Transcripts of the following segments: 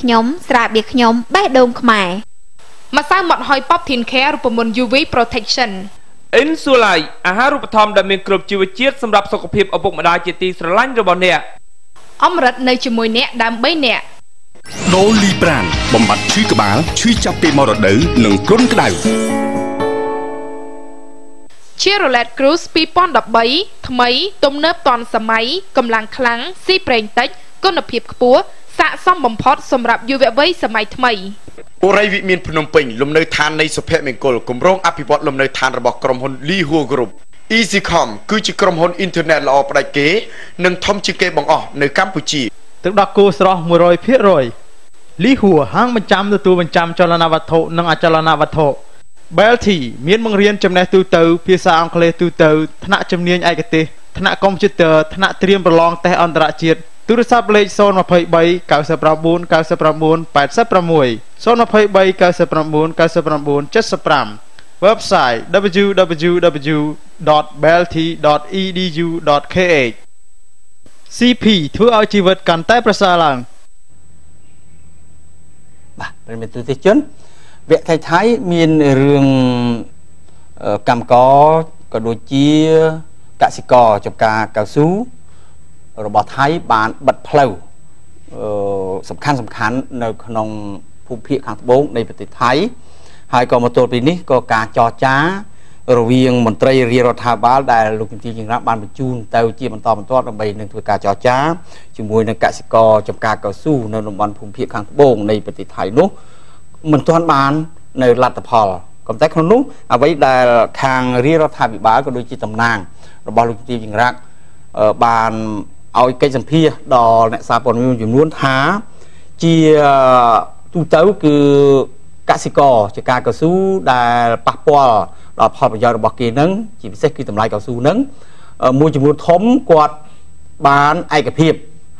ខ្ញុំស្រាបៀរខ្ញុំបេះដូងខ្មែរម្សៅម៉ត់ហុយ Pop Thin Care រូបមន្ត UV Protection អ៊ិនស៊ូឡៃអាហារូបត្ថម្ភដែលមានគ្រប់ជីវជាតិសម្រាប់សុខភាពឪពុកម្ដាយជាទីស្រឡាញ់របស់អ្នកអមរិតនៅជាមួយអ្នកដើម្បីអ្នកដូលីប្រានបំបត្តិឈឺក្បាលឈឺចាប់ពីមរដូវនិងគ្រុនក្តៅជា Roulette Cruise 2013ថ្មី ទំនើបទាន់សម័យកម្លាំងខ្លាំងស៊ីប្រេងតិចគុណភាពខ្ពស់ ស័ក្តិសមបំផុតសម្រាប់យុវវ័យសម័យថ្មីអូរ៉ៃវិមានភ្នំពេញលំនៅឋាននៃសុភមង្គលគម្រោងអភិវឌ្ឍលំនៅឋានរបស់ក្រុមហ៊ុន Lee Hua Group EasyCom គឺជាក្រុមហ៊ុនអ៊ីនធឺណិតល្អផ្ដាច់គេនិងធំជាងគេបង្អស់នៅកម្ពុជាទឹកដោះគោស្រស់100%លីហួរហាងបញ្ចាំទទួលបញ្ចាំចលនាវត្ថុនិងអចលនវត្ថុ Belty មានបង្រៀនចំណេះទូទៅភាសាអង់គ្លេសទូទៅថ្នាក់ជំនាញឯកទេសថ្នាក់កុំព្យូទ័រថ្នាក់ត្រៀមប្រឡងតេស្តអន្តរជាតិ ទូរស័ព្ទលេខ023 99 99 86 023 99 99 75 website www.belty.edu.kh CP ធ្វើឲ្យជីវិតកាន់តែប្រសើរឡើងបាទប្រិមិត្តទស្សនិកជនវគ្គថៃៗមានរឿងកម្មកក៏ដូចជាកសិករចំការកៅស៊ូ របស់ថៃបានបិទផ្លូវសំខាន់សំខាន់នៅក្នុងភូមិភាគខាងត្បូងនៃប្រទេសថៃហើយក៏មកទល់ពេលនេះក៏ការចរចារវាងមន្ត្រីរាជរដ្ឋាភិបាលដែលលោកជំទាវជាងរ៉ាបានបញ្ជូនទៅជាបន្តបន្ទាប់ដើម្បីនឹងធ្វើការចរចាជាមួយនឹងកសិករចំការកៅស៊ូនៅតំបន់ភូមិភាគខាងត្បូងនៃប្រទេសថៃនោះមិនទាន់បាននៅលទ្ធផលក៏តែក្នុងនោះអ្វីដែលខាងរាជរដ្ឋាភិបាលក៏ដូចជាតំណាងរបស់លោកជំទាវជាងរ៉ាបាន ឲ្យកិច្ចសម្ភារដល់អ្នកសារព័ត៌មានចំនួនថាជាទូទៅគឺកសិករជាការកស៊ូដែលប៉ះពាល់ដល់ផលប្រយោជន៍របស់គេនឹងជាពិសេសគឺតម្លៃកស៊ូនឹងមួយចំនួនធំគាត់បានឯកភាព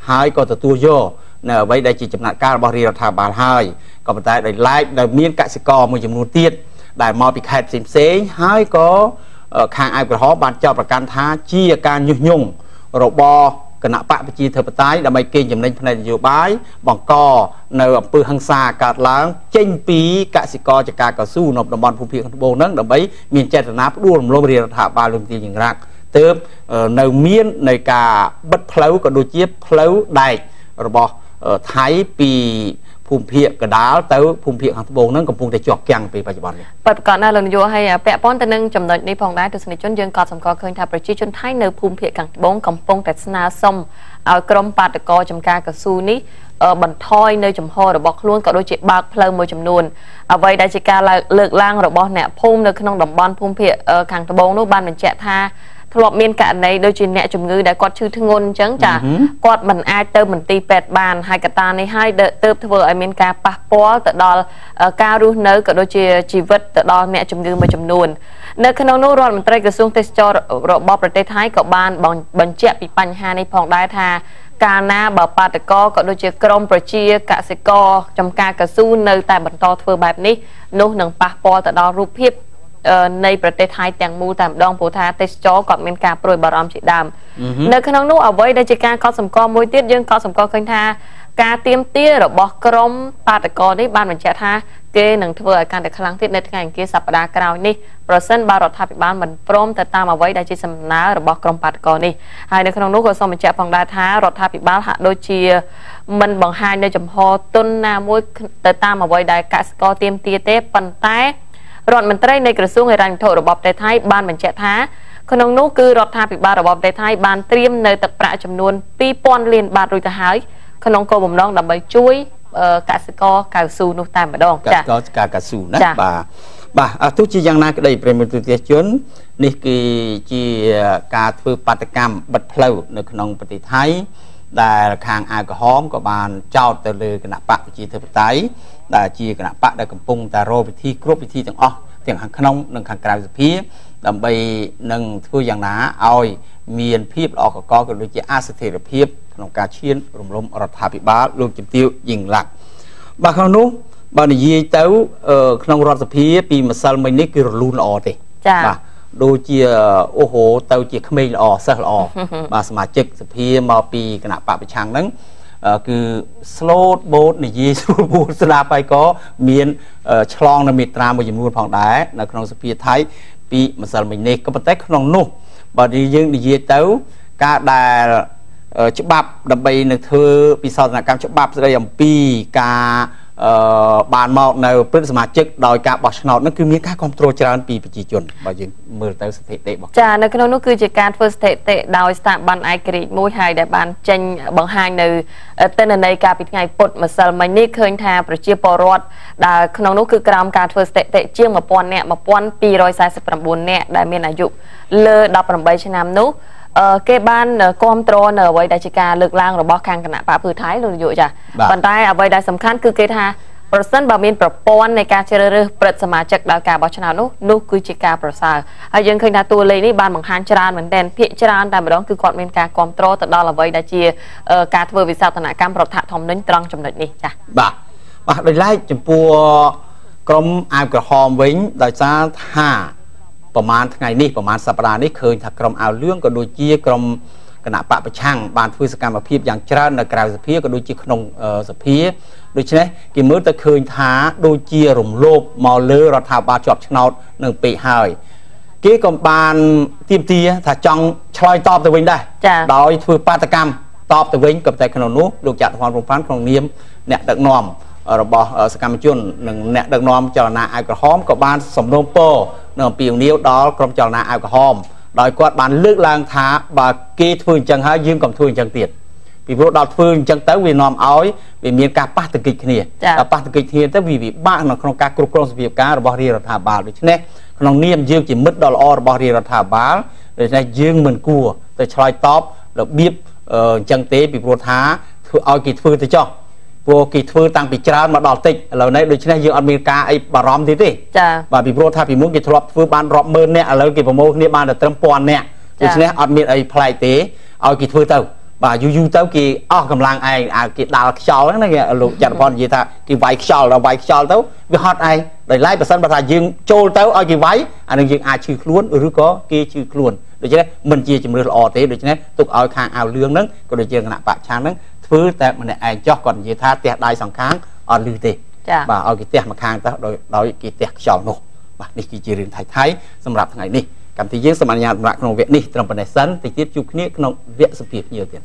ហើយក៏ទទួលយកនៅអ្វីដែលជាចំណាត់ការរបស់រាជរដ្ឋាភិបាលហើយក៏ប៉ុន្តែដោយឡែកដែលមានកសិករមួយចំនួនទៀតដែលមកពីខេត្តផ្សេងផ្សេងហើយក៏ខាងអាយក្រហមបានចោទប្រកាន់ថាជាការញុះញង់របស់ គណៈបកប្រជាធិបតេយ្យដើម្បីកេងចំណេញផ្នែកនយោបាយបង្កនៅអំពើហិង្សាកើតឡើង ចេញពីកសិករចការកស៊ូនៅតំបន់ភូមិភាគត្បូងហ្នឹងដើម្បីមានចេតនាផ្ដួលរំលំរាជរដ្ឋាភិបាលលោកទីយ៉ាងរ៉ាក់ទើបនៅមាននៃការបិទផ្លូវក៏ដូចជាផ្លូវដែករបស់ថៃពី ភូមិភាគកដាលទៅភូមិភាគខាងត្បូងហ្នឹងកំពុងតែជាប់គាំងពេលបច្ចុប្បន្ននេះប៉ិតប្រកាសណាស់លោកនាយកហើយពាក់ព័ន្ធទៅនឹងចំណុចនេះផងដែរទស្សនិកជនយើងក៏សម្គាល់ឃើញថាប្រជាជនថៃនៅភូមិភាគខាងត្បូងកំពុងតែស្នើសុំឲ្យក្រុមបាតកោចំការកស៊ូនេះបន្ថយនៅចំហរបស់ខ្លួនក៏ដូចជាបើកផ្លូវមួយចំនួនអ្វីដែលជាការលើកឡើងរបស់អ្នកភូមិនៅក្នុងតំបន់ភូមិភាគខាងត្បូងនោះបានបញ្ជាក់ថា ធ្លាប់មានករណីដូចជាអ្នកជំងឺដែលគាត់ឈឺធ្ងន់អញ្ចឹងចាគាត់មិនអាចទៅមន្ទីរពេទ្យបានហើយកត្តានេះហើយទើបធ្វើឲ្យមានការប៉ះពាល់ទៅដល់ការរស់នៅក៏ដូចជាជីវិតទៅដល់អ្នកជំងឺមួយចំនួននៅក្នុងនោះរដ្ឋមន្ត្រីក្រសួងទេសចររបស់ប្រទេសថៃក៏បានបញ្ជាក់ពីបញ្ហានេះផងដែរថាកាលណាបើបាតកោក៏ដូចជាក្រមប្រជាកសិករចំការកស៊ូនៅតែបន្តធ្វើបែបនេះនោះនឹងប៉ះពាល់ទៅដល់រូបភាព នៃប្រទេសថៃទាំងមូលតែម្ដងព្រោះថាទេសចរគាត់មានការប្រួយបារម្ភជាដើមនៅក្នុងនោះអ្វីដែលជាការកត់សម្គាល់មួយទៀតយើងក៏សម្គាល់ឃើញថាការទៀមទារបស់ក្រមបាតកោនេះបានបញ្ជាក់ថាគេនឹងធ្វើឲ្យកាន់តែខ្លាំងទៀតនៅថ្ងៃអង្គារសប្តាហ៍ក្រោយនេះប្រសិនបើរដ្ឋាភិបាលមិនព្រមទៅតាមអ្វីដែលជាសំណើរបស់ក្រមបាតកោនេះហើយនៅក្នុងនោះក៏សូមបញ្ជាក់ផងដែរថារដ្ឋាភិបាលហាក់ដូចជាមិនបង្ហាញនៅចំហទុនណាមួយទៅតាមអ្វីដែលកសិករទៀមទាទេប៉ុន្តែ រដ្ឋមន្ត្រីនៃក្រសួងហិរញ្ញវត្ថុរបស់ប្រទេសថៃបានបញ្ជាក់ថាក្នុងនោះគឺរដ្ឋាភិបាលរបស់ប្រទេសថៃបានត្រៀមនៅទឹកប្រាក់ចំនួន2000លានបាតរួចទៅហើយក្នុងគោលបំណងដើម្បីជួយកសិករកៅស៊ូនោះតែម្ដងចា៎កសិករកៅស៊ូណាបាទបាទទោះជាយ៉ាងណាក្តីប្រិមត្តទស្សជន នេះគឺជាការធ្វើបាតកម្មបិទផ្លូវនៅក្នុងប្រទេសថៃ ដែលខាងអាវក្រហមក៏បានចោទទៅលើគណៈបកប្រជាធិបតេយ្យដែលជាគណៈបកដែលកំពុងតែរកវិធីគ្រប់វិធីទាំងអស់ទាំងខាងក្នុងនិងខាងក្រៅសភាដើម្បីនឹងធ្វើយ៉ាងណាឲ្យមានភាពល្អកកក៏ដូចជាអស្ថិរភាពក្នុងការឈានរំលំរដ្ឋាភិបាលលោកជំទាវយីងឡាក់បាទក្នុងនោះបើនិយាយទៅក្នុងរដ្ឋសភាពីម្សិលមិញនេះគឺរលូនល្អទេចា៎បាទ ដូចជាអូហូទៅជាក្មេងល្អសិស្សល្អបាទសមាជិកសភាមកពីគណៈបពប្រឆាំងហ្នឹងអឺគឺ slow boat និយាយស្រួលបួលស្ដាប់ហើយក៏មានអឺឆ្លងនៅមេត្រាមួយចំនួនផងដែរនៅក្នុងសភាថៃពីម្សិលមិញនេះក៏ប៉ុន្តែក្នុងនោះបើយើងនិយាយទៅការដែលអឺច្បាប់ដើម្បីនឹងធ្វើពិសោធនកម្មច្បាប់ស្ដីអំពីការ អឺបានមកនៅព្រឹទ្ធសមាជិកដោយការបោះឆ្នោតនោះគឺមានការគ្រប់គ្រងច្រើនពីប្រជាជនបើយើងមើលទៅស្ថិតិរបស់ចានៅក្នុងនោះគឺជាការធ្វើស្ថិតិដោយស្ថាប័នឯករាជ្យមួយហើយដែលបានចេញបង្ហាញនៅទិន្នន័យកាលពីថ្ងៃពុធម្សិលមិញនេះឃើញថាប្រជាពលរដ្ឋដែលក្នុងនោះគឺក្រោមការធ្វើស្ថិតិជាង1000នាក់1249នាក់ដែលមានអាយុលើ18ឆ្នាំនោះអឺ គេបានគ្រប់គ្រងនៅអ្វីដែលជាការលើកឡើងរបស់ខាងគណៈបកភឿថៃលោកនាយកចាប៉ុន្តែអ្វីដែលសំខាន់គឺគេថាប្រសិនបើមានប្រព័ន្ធនៃការជ្រើសរើសព្រឹទ្ធសមាជិកដោយការបោះឆ្នោតនោះនោះគឺជាការប្រសើរហើយយើងឃើញថាតួលេខនេះបានបង្ហាញច្រើនមែនទែនភាគច្រើនតែម្ដងគឺគាត់មានការគ្រប់គ្រងទៅដល់អ្វីដែលជាការធ្វើវិសោធនកម្មរដ្ឋធម្មនុញ្ញត្រង់ចំណុចនេះចា៎បាទបាទដោយឡែកចំពោះក្រមអាវក្រហមវិញដោយសារថា ប្រហែលថ្ងៃនេះប្រហែលសប្តាហ៍នេះឃើញថាក្រមអាវលឿងក៏ដូចជាក្រមគណៈបកប្រឆាំងបានធ្វើសកម្មភាពយ៉ាងច្រើននៅក្រៅសភាក៏ដូចជាក្នុងសភាដូច្នេះគេមើលទៅឃើញថាដូចជារំលោភមកលើរដ្ឋាភិបាលជាប់ឆ្នោតនឹងពេកហើយគេក៏បានទៀមទាថាចង់ឆ្លើយតបទៅវិញដែរដោយធ្វើបាតកម្មតបទៅវិញក៏តែក្នុងនោះលោកចាត់ធនរំផាន់ក្នុងនាមអ្នកដឹកនាំ របស់សកម្មជននិងអ្នកដឹកនាំចលនាអាវក្រហមក៏បានសំណូមពរនៅអំពីនីវដល់ក្រុមចលនាអាវក្រហមដោយគាត់បានលើកឡើងថាបើគេធ្វើអញ្ចឹងហើយយើងក៏ធ្វើអញ្ចឹងទៀតពីព្រោះដល់ធ្វើអញ្ចឹងទៅវានាំឲ្យវាមានការប៉ះទង្គិចគ្នាដល់ប៉ះទង្គិចគ្នាទៅវាពិបាកនៅក្នុងការគ្រប់គ្រងសភាពការរបស់រាជរដ្ឋាភិបាលដូច្នេះក្នុងនាមយើងជាមិត្តដ៏ល្អរបស់រាជរដ្ឋាភិបាលដូច្នេះយើងមិនគួរទៅឆ្លើយតបរបៀបអញ្ចឹងទេពីព្រោះថាធ្វើឲ្យគេធ្វើទៅចោះ ព្រោះគេធ្វើតាំងពីច្រើនមកដល់តិចឥឡូវនេះដូច្នេះយើងអត់មានការអីបារម្ភទៀតទេចា៎បាទពីព្រោះថាពីមុនគេធ្លាប់ធ្វើបានរាប់ម៉ឺននាក់ឥឡូវគេប្រមូលគ្នាបានតែត្រឹមពាន់នាក់ដូច្នេះអត់មានអីប្លែកទេឲ្យគេធ្វើទៅបាទយូរយូរទៅគេអស់កម្លាំងឯងអាគេដាល់ខ្យល់ហ្នឹងណាលោកច័ន្ទផននិយាយថាគេវាយខ្យល់ដល់វាយខ្យល់ទៅវាហត់ឯងដោយឡែកបើសិនបើថាយើងចូលទៅឲ្យគេវាយអានឹងយើងអាចឈឺខ្លួនឬក៏គេឈឺខ្លួនដូច្នេះមិនជាជំរឿនល្អទេដូច្នេះទុកឲ្យខាងអាវលឿងហ្នឹងក៏ដូចជាគណៈបច្ឆានហ្នឹង ធ្វើតែម្នាក់ឯងចោះគាត់និយាយថាផ្ទះដៃសងខាងអត់លឺទេបាទឲ្យគេផ្ទះម្ខាងទៅដោយដោយគេផ្ទះខ្យល់នោះបាទនេះគឺជារឿងថៃថៃសម្រាប់ថ្ងៃនេះកម្មវិធីយើងសូមអនុញ្ញាតសម្រាប់ក្នុងវគ្គនេះត្រឹមប៉ុណ្ណេះសិនតិចទៀតជួបគ្នាក្នុងវគ្គសុភាភ្ញៀវទៀត